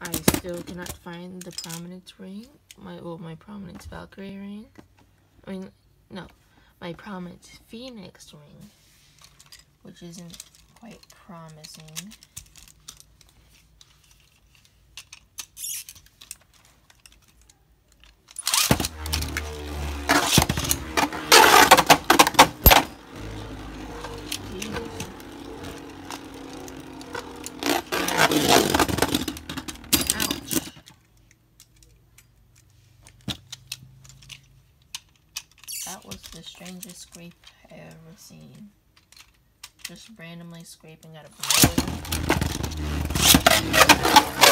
I still cannot find the prominence ring. My well, my prominence Valkyrie ring. I mean, no, my prominence Phoenix ring, which isn't quite promising. That was the strangest scrape I ever seen. Just randomly scraping out of nowhere.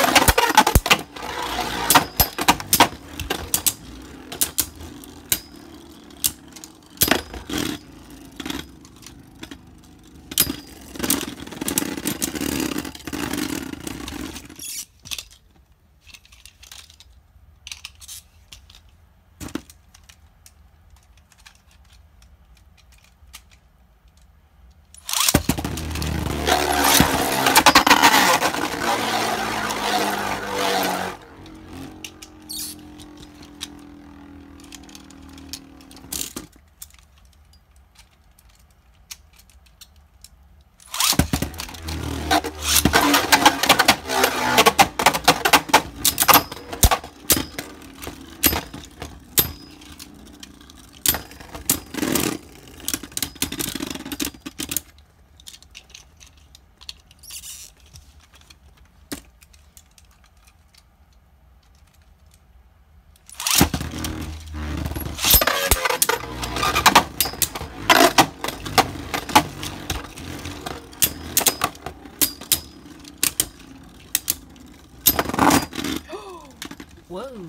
Whoa,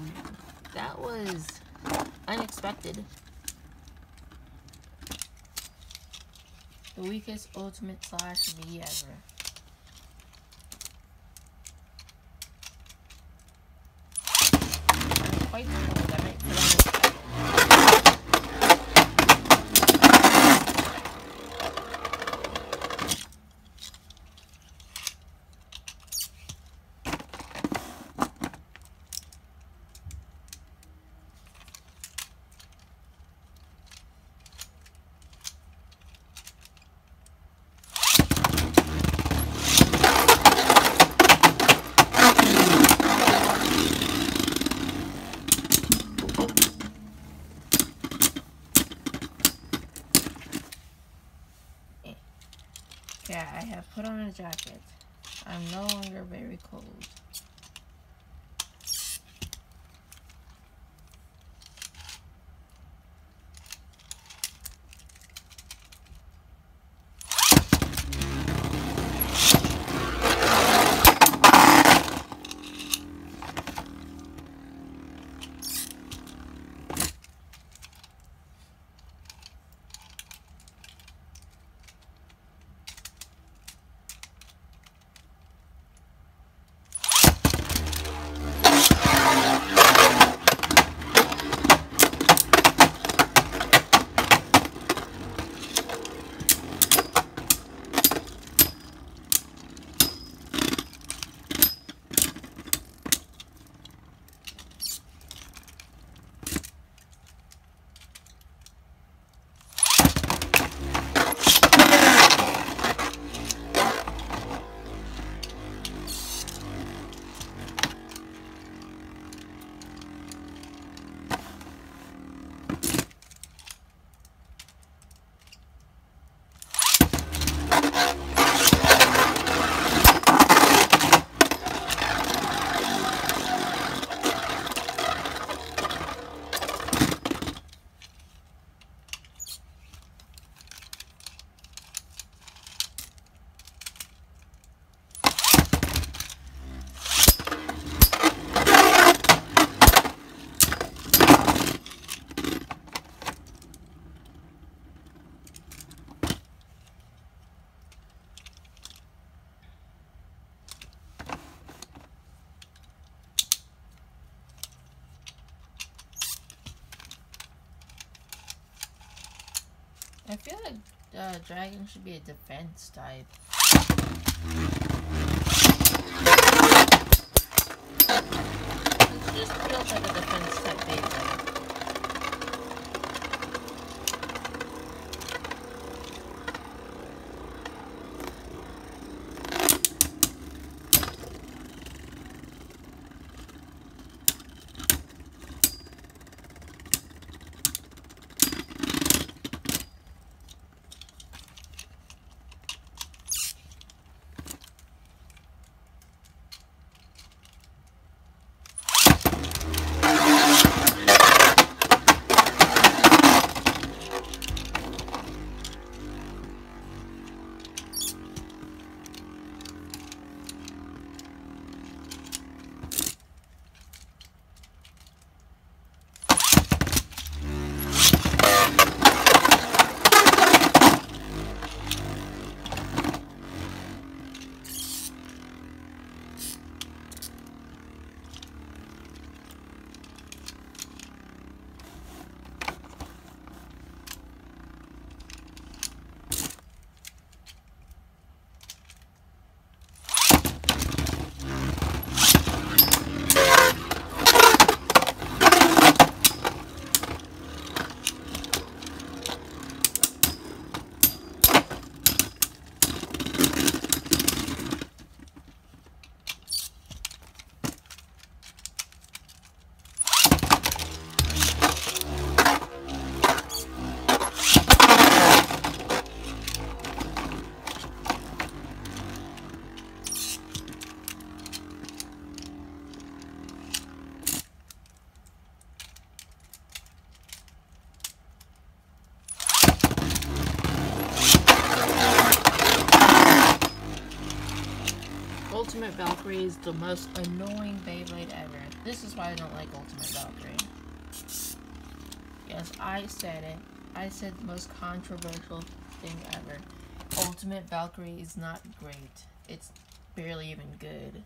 that was unexpected. The weakest ultimate slash V ever. I'm quite cold. I might put on a Yeah, I have put on a jacket. I'm no longer very cold. I feel like uh, dragon should be a defense type. It just feels like a defense type. Valkyrie is the most annoying Beyblade ever. This is why I don't like Ultimate Valkyrie. Yes, I said it. I said the most controversial thing ever. Ultimate Valkyrie is not great. It's barely even good.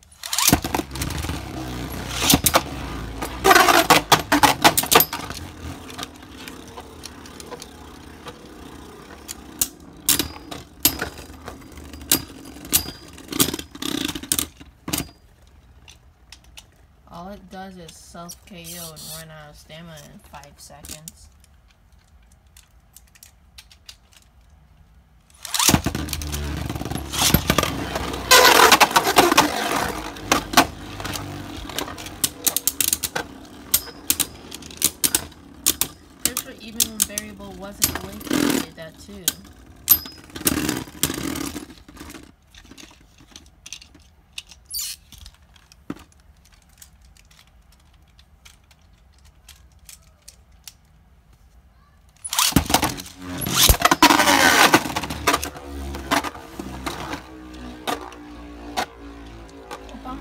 All it does is self KO and run out of stamina in 5 seconds.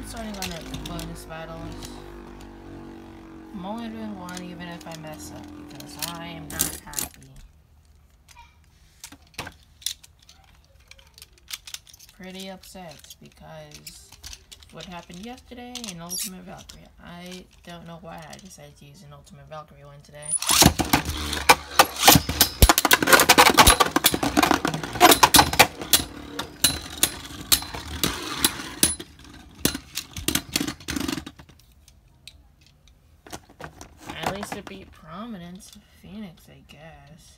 I'm starting on the bonus battles. I'm only doing one even if I mess up because I am not happy. Pretty upset because what happened yesterday in Ultimate Valkyrie. I don't know why I decided to use an Ultimate Valkyrie one today. To beat Prominence. Phoenix, I guess.